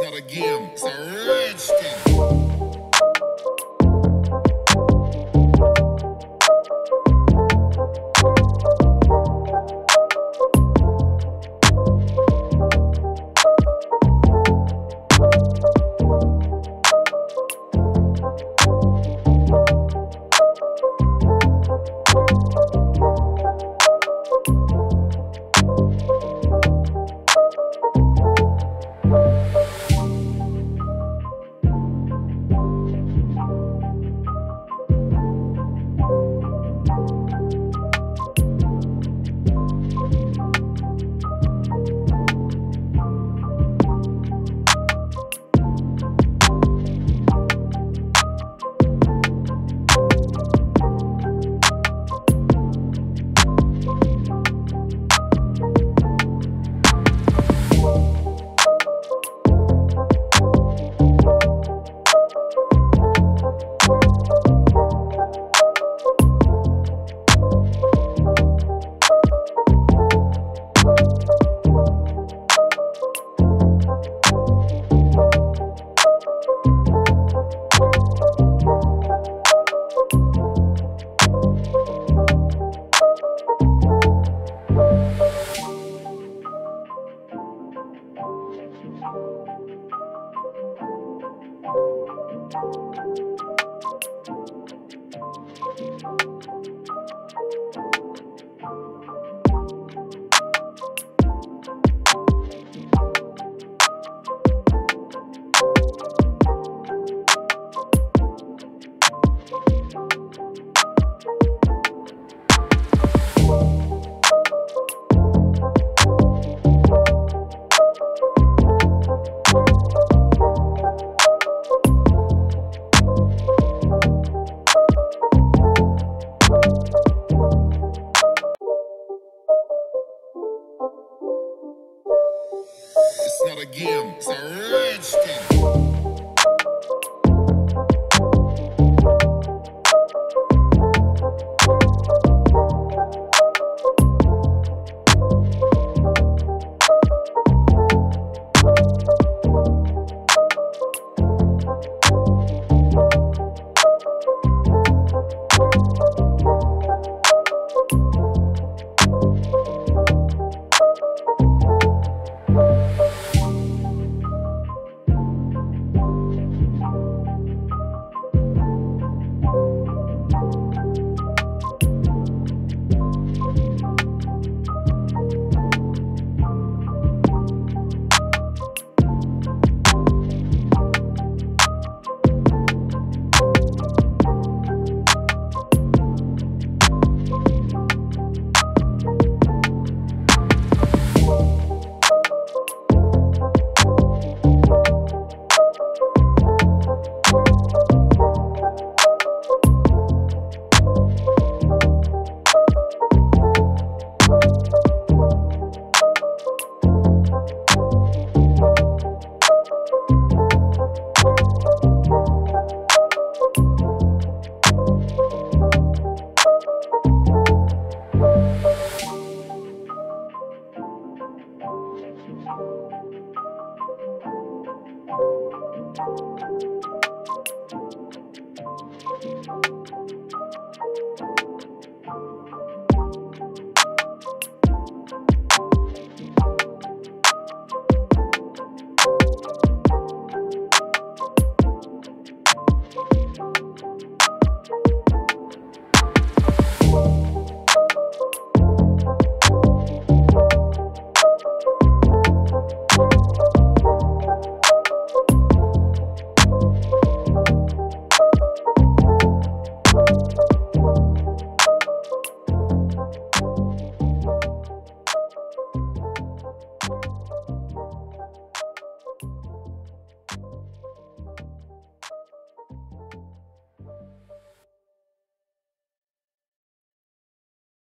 It's not a game, it's a thing. It's not a game, it's a rich thing.